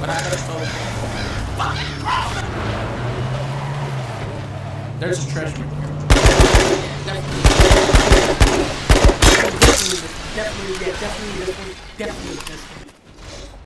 But I better stole it. There's a treasure. Definitely. Definitely, yeah, definitely, definitely, definitely this.